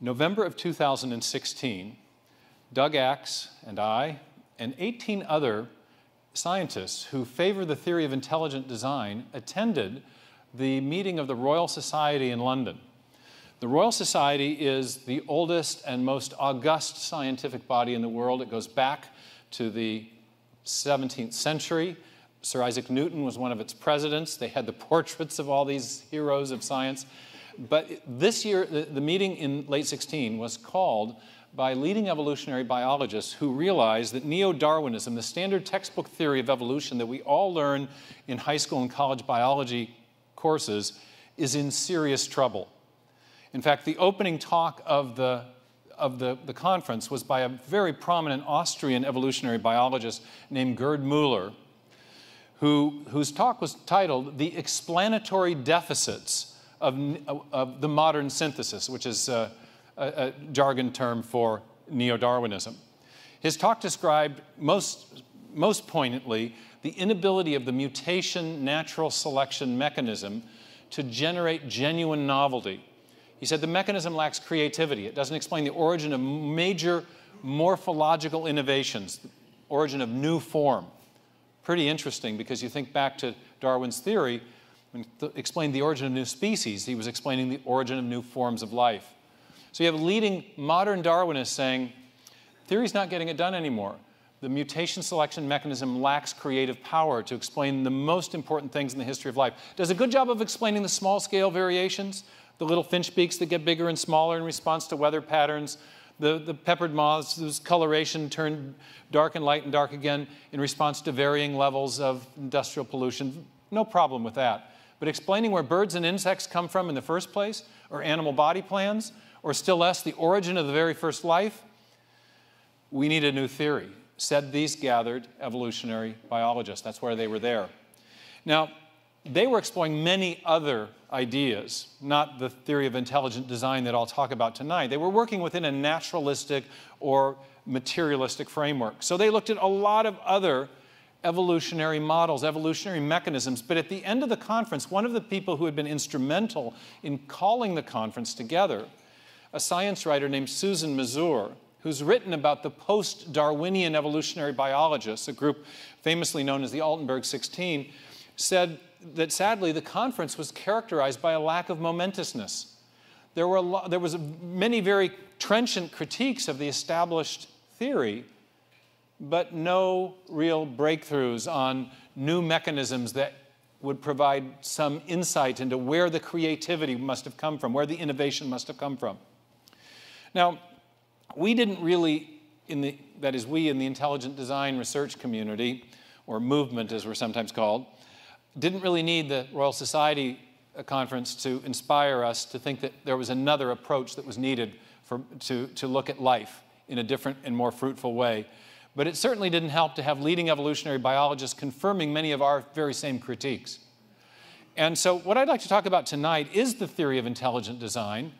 November of 2016, Doug Axe and I, and 18 other scientists who favor the theory of intelligent design, attended the meeting of the Royal Society in London. The Royal Society is the oldest and most august scientific body in the world. It goes back to the 17th century. Sir Isaac Newton was one of its presidents. They had the portraits of all these heroes of science. But this year, the, the meeting in late 16 was called by leading evolutionary biologists who realized that neo Darwinism, the standard textbook theory of evolution that we all learn in high school and college biology courses, is in serious trouble. In fact, the opening talk of the of the, the conference was by a very prominent Austrian evolutionary biologist named Gerd Muller, who, whose talk was titled The Explanatory Deficits of, of the Modern Synthesis, which is a, a, a jargon term for neo Darwinism. His talk described most, most poignantly the inability of the mutation natural selection mechanism to generate genuine novelty he said the mechanism lacks creativity. It doesn't explain the origin of major morphological innovations, the origin of new form. Pretty interesting because you think back to Darwin's theory, when he explained the origin of new species, he was explaining the origin of new forms of life. So you have a leading modern Darwinists saying, theory's not getting it done anymore. The mutation selection mechanism lacks creative power to explain the most important things in the history of life. Does a good job of explaining the small scale variations, the little finch beaks that get bigger and smaller in response to weather patterns, the, the peppered moths whose coloration turned dark and light and dark again in response to varying levels of industrial pollution. No problem with that. But explaining where birds and insects come from in the first place, or animal body plans, or still less, the origin of the very first life, we need a new theory, said these gathered evolutionary biologists. That's where they were there. Now, they were exploring many other ideas, not the theory of intelligent design that I'll talk about tonight. They were working within a naturalistic or materialistic framework. So they looked at a lot of other evolutionary models, evolutionary mechanisms. But at the end of the conference, one of the people who had been instrumental in calling the conference together, a science writer named Susan Mazur, who's written about the post Darwinian evolutionary biologists, a group famously known as the Altenberg 16, said that sadly the conference was characterized by a lack of momentousness. There were there was many very trenchant critiques of the established theory, but no real breakthroughs on new mechanisms that would provide some insight into where the creativity must have come from, where the innovation must have come from. Now, we didn't really, in the, that is, we in the intelligent design research community, or movement as we're sometimes called, didn't really need the Royal Society uh, conference to inspire us to think that there was another approach that was needed for, to, to look at life in a different and more fruitful way. But it certainly didn't help to have leading evolutionary biologists confirming many of our very same critiques. And so, what I'd like to talk about tonight is the theory of intelligent design,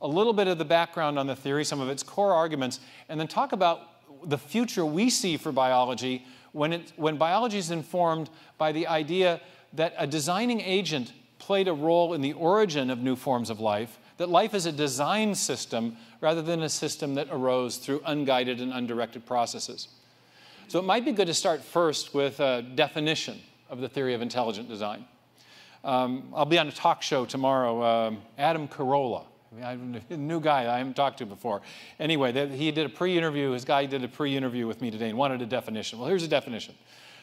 a little bit of the background on the theory, some of its core arguments, and then talk about the future we see for biology when, it, when biology is informed by the idea that a designing agent played a role in the origin of new forms of life, that life is a design system rather than a system that arose through unguided and undirected processes. So it might be good to start first with a definition of the theory of intelligent design. Um, I'll be on a talk show tomorrow. Um, Adam Carolla, I mean, a new guy I haven't talked to before. Anyway, he did a pre-interview. His guy did a pre-interview with me today and wanted a definition. Well, here's a definition.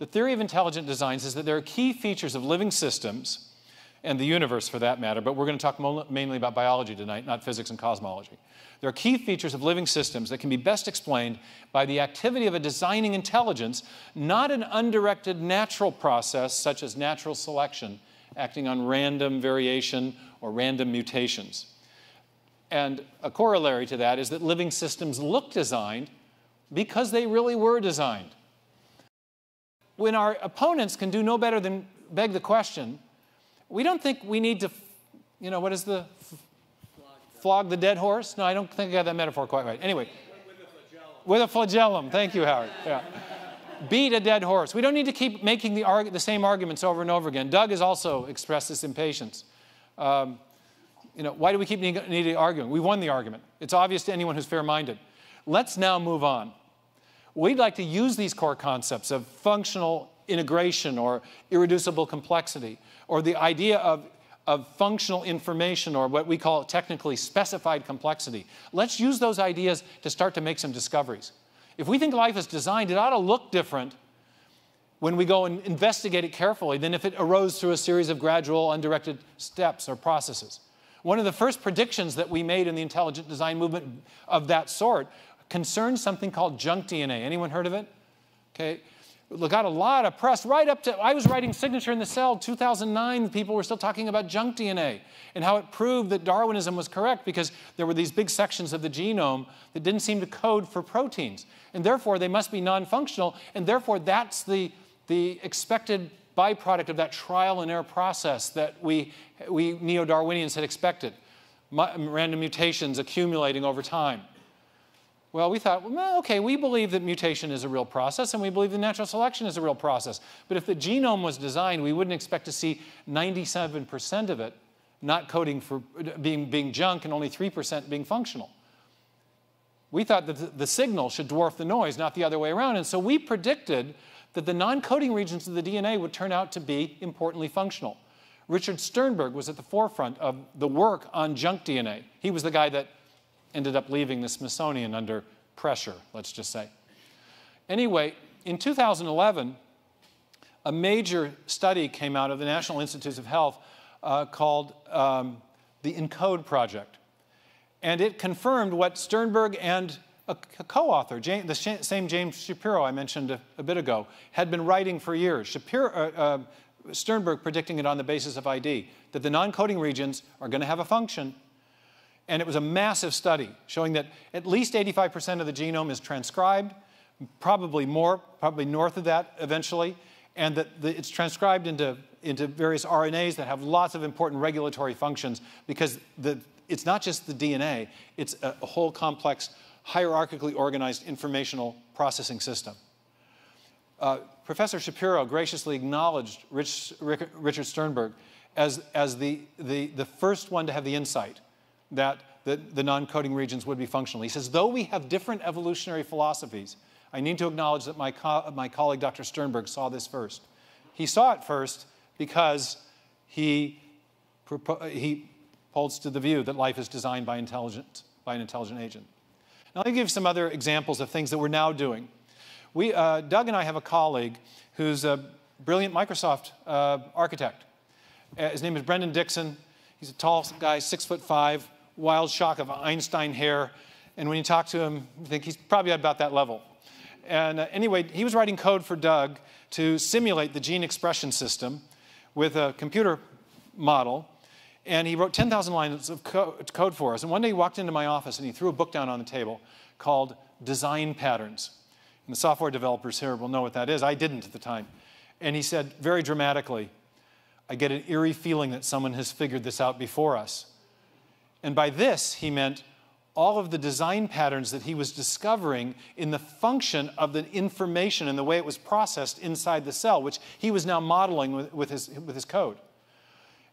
The theory of intelligent design says that there are key features of living systems and the universe for that matter, but we're going to talk mainly about biology tonight, not physics and cosmology. There are key features of living systems that can be best explained by the activity of a designing intelligence, not an undirected natural process such as natural selection, acting on random variation or random mutations. And a corollary to that is that living systems look designed because they really were designed when our opponents can do no better than beg the question, we don't think we need to, you know, what is the flog the dead horse? No, I don't think I got that metaphor quite right. Anyway, with a flagellum. Thank you, Howard. Yeah. Beat a dead horse. We don't need to keep making the, arg- the same arguments over and over again. Doug has also expressed this impatience. Um, You know, why do we keep needing arguing? We won the argument. It's obvious to anyone who's fair minded. Let's now move on. We'd like to use these core concepts of functional integration or irreducible complexity, or the idea of, of functional information, or what we call technically specified complexity. Let's use those ideas to start to make some discoveries. If we think life is designed, it ought to look different when we go and investigate it carefully than if it arose through a series of gradual, undirected steps or processes. One of the first predictions that we made in the intelligent design movement of that sort concerns something called junk DNA. Anyone heard of it? Okay. Got a lot of press right up to, I was writing Signature in the Cell 2009, people were still talking about junk DNA and how it proved that Darwinism was correct because there were these big sections of the genome that didn't seem to code for proteins. And therefore, they must be non functional, and therefore, that's the, the expected byproduct of that trial and error process that we, we neo Darwinians had expected random mutations accumulating over time. Well, we thought, well, okay, we believe that mutation is a real process and we believe that natural selection is a real process. But if the genome was designed, we wouldn't expect to see 97% of it not coding for being, being junk and only 3% being functional. We thought that the, signal should dwarf the noise, not the other way around. And so we predicted that the non coding regions of the DNA would turn out to be importantly functional. Richard Sternberg was at the forefront of the work on junk DNA. He was the guy that ended up leaving the Smithsonian under pressure, let's just say. Anyway, in 2011, a major study came out of the National Institutes of Health uh, called um, the ENCODE Project. And it confirmed what Sternberg and a, a co author, the same James Shapiro I mentioned a, a, bit ago, had been writing for years. Shapiro, uh, uh, Sternberg predicting it on the basis of ID, that the non coding regions are going to have a function and it was a massive study showing that at least 85% of the genome is transcribed, probably more, probably north of that eventually, and that the, it's transcribed into, into various RNAs that have lots of important regulatory functions because the, it's not just the DNA, it's a, a whole complex, hierarchically organized informational processing system. Uh, Professor Shapiro graciously acknowledged Rich, Richard Sternberg as, as the, the, the first one to have the insight that the, the non-coding regions would be functional. He says, though we have different evolutionary philosophies, I need to acknowledge that my, co my colleague Dr. Sternberg saw this first. He saw it first because he, he holds to the view that life is designed by, intelligent, by an intelligent agent. Now, let me give you some other examples of things that we're now doing. We, uh, Doug and I have a colleague who's a brilliant Microsoft uh, architect. Uh, his name is Brendan Dixon. He's a tall guy, six foot five, wild shock of Einstein hair. And when you talk to him, you think he's probably at about that level. And uh, anyway, he was writing code for Doug to simulate the gene expression system with a computer model. And he wrote 10,000 lines of co code for us. And one day he walked into my office and he threw a book down on the table called Design Patterns. And the software developers here will know what that is. I didn't at the time. And he said very dramatically, I get an eerie feeling that someone has figured this out before us. And by this, he meant all of the design patterns that he was discovering in the function of the information and the way it was processed inside the cell, which he was now modeling with, with, his, with his code.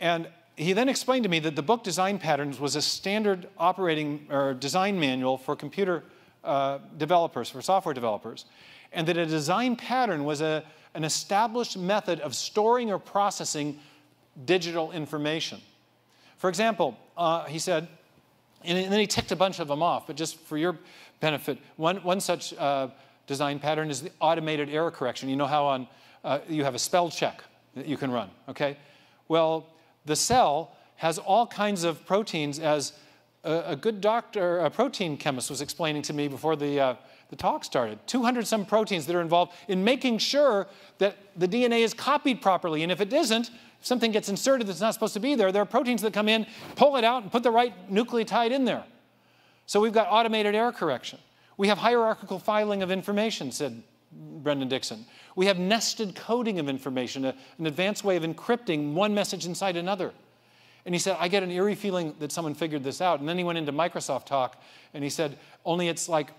And he then explained to me that the book Design Patterns was a standard operating or design manual for computer uh, developers, for software developers, and that a design pattern was a, an established method of storing or processing digital information. For example, uh, he said, and then he ticked a bunch of them off, but just for your benefit, one, one such uh, design pattern is the automated error correction. You know how on, uh, you have a spell check that you can run, okay? Well, the cell has all kinds of proteins as a, a good doctor, a protein chemist was explaining to me before the, uh, the talk started. 200 some proteins that are involved in making sure that the DNA is copied properly. And if it isn't, if something gets inserted that's not supposed to be there, there are proteins that come in, pull it out, and put the right nucleotide in there. So we've got automated error correction. We have hierarchical filing of information, said Brendan Dixon. We have nested coding of information, a, an advanced way of encrypting one message inside another. And he said, I get an eerie feeling that someone figured this out. And then he went into Microsoft talk and he said, only it's like,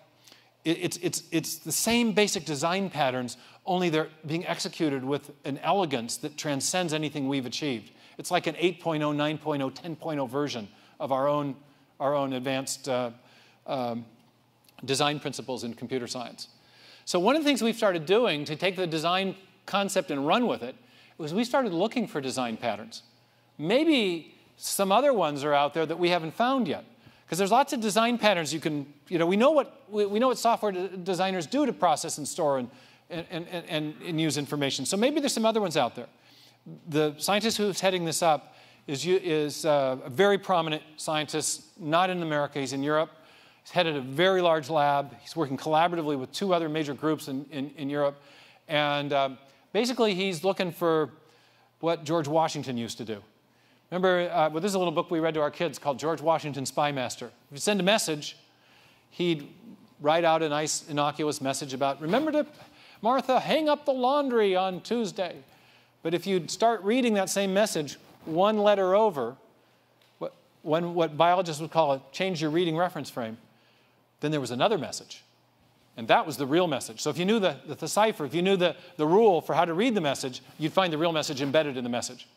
it's, it's, it's the same basic design patterns, only they're being executed with an elegance that transcends anything we've achieved. It's like an 8.0, 9.0, 10.0 version of our own, our own advanced uh, um, design principles in computer science. So one of the things we've started doing to take the design concept and run with it was we started looking for design patterns. Maybe some other ones are out there that we haven't found yet. Because there's lots of design patterns you can, you know, we know what, we, we know what software designers do to process and store and, and, and, and, and use information. So maybe there's some other ones out there. The scientist who's heading this up is, is uh, a very prominent scientist, not in America, he's in Europe. He's headed a very large lab. He's working collaboratively with two other major groups in, in, in Europe. And um, basically, he's looking for what George Washington used to do. Remember, uh, well, this is a little book we read to our kids called George Washington Spy Master. If you send a message, he'd write out a nice, innocuous message about, remember to, Martha, hang up the laundry on Tuesday. But if you'd start reading that same message one letter over, what, when, what biologists would call a change your reading reference frame, then there was another message. And that was the real message. So if you knew the, the, the cipher, if you knew the, the rule for how to read the message, you'd find the real message embedded in the message.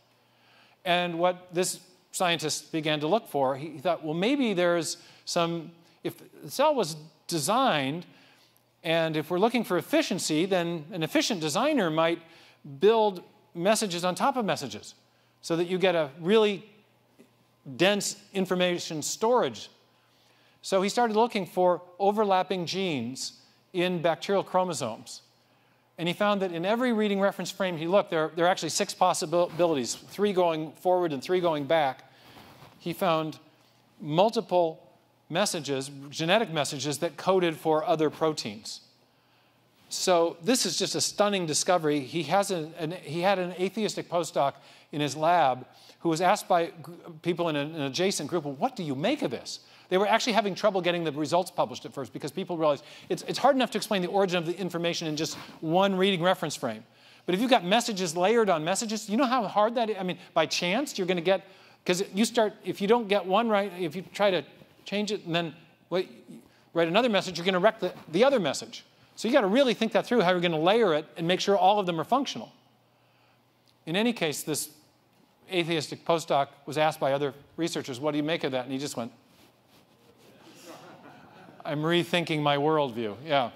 And what this scientist began to look for, he thought, well, maybe there's some, if the cell was designed, and if we're looking for efficiency, then an efficient designer might build messages on top of messages so that you get a really dense information storage. So he started looking for overlapping genes in bacterial chromosomes. And he found that in every reading reference frame he looked, there, there are actually six possibilities, three going forward and three going back. He found multiple messages, genetic messages, that coded for other proteins. So this is just a stunning discovery. He, has an, an, he had an atheistic postdoc in his lab who was asked by people in an, an adjacent group, well, what do you make of this? They were actually having trouble getting the results published at first because people realized it's, it's hard enough to explain the origin of the information in just one reading reference frame. But if you've got messages layered on messages, you know how hard that is? I mean, by chance, you're going to get, because you start, if you don't get one right, if you try to change it and then wait, write another message, you're going to wreck the, the other message. So you got to really think that through, how you're going to layer it and make sure all of them are functional. In any case, this atheistic postdoc was asked by other researchers, what do you make of that? And he just went, I'm rethinking my worldview. Yeah.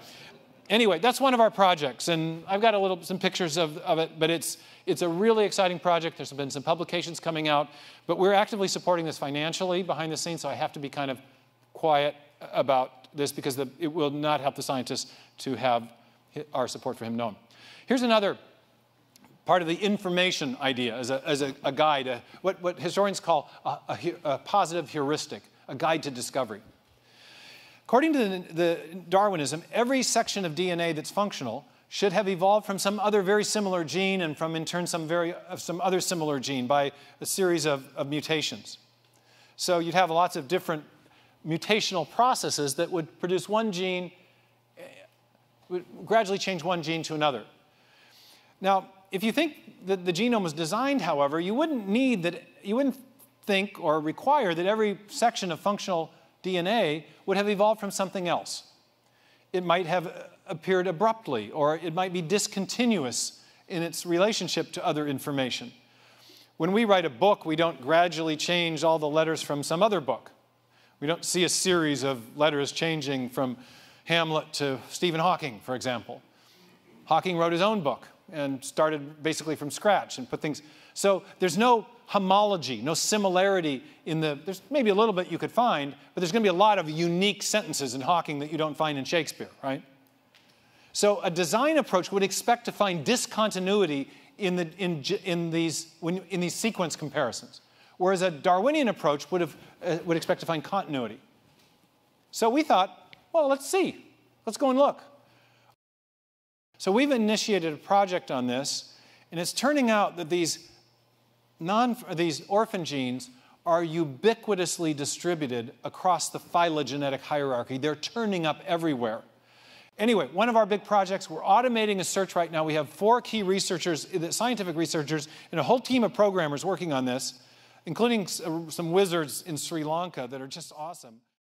Anyway, that's one of our projects, and I've got a little some pictures of, of it, but it's it's a really exciting project. There's been some publications coming out, but we're actively supporting this financially behind the scenes, so I have to be kind of quiet about this because the, it will not help the scientists to have our support for him known. Here's another part of the information idea as a, as a, a guide, a, what, what historians call a, a positive heuristic, a guide to discovery. According to the, the Darwinism, every section of DNA that's functional should have evolved from some other very similar gene and from in turn some, very, some other similar gene by a series of, of mutations. So you'd have lots of different mutational processes that would produce one gene, eh, would gradually change one gene to another. Now, if you think that the genome was designed, however, you wouldn't need that, you wouldn't think or require that every section of functional DNA would have evolved from something else. It might have appeared abruptly, or it might be discontinuous in its relationship to other information. When we write a book, we don't gradually change all the letters from some other book. We don't see a series of letters changing from Hamlet to Stephen Hawking, for example. Hawking wrote his own book and started basically from scratch and put things. So there's no homology, no similarity in the, there's maybe a little bit you could find, but there's going to be a lot of unique sentences in Hawking that you don't find in Shakespeare, right? So a design approach would expect to find discontinuity in, the, in, in, these, when, in these sequence comparisons, whereas a Darwinian approach would, have, uh, would expect to find continuity. So we thought, well, let's see. Let's go and look. So we've initiated a project on this, and it's turning out that these non, these orphan genes are ubiquitously distributed across the phylogenetic hierarchy. They're turning up everywhere. Anyway, one of our big projects, we're automating a search right now. We have four key researchers, uh, scientific researchers, and a whole team of programmers working on this, including uh, some wizards in Sri Lanka that are just awesome.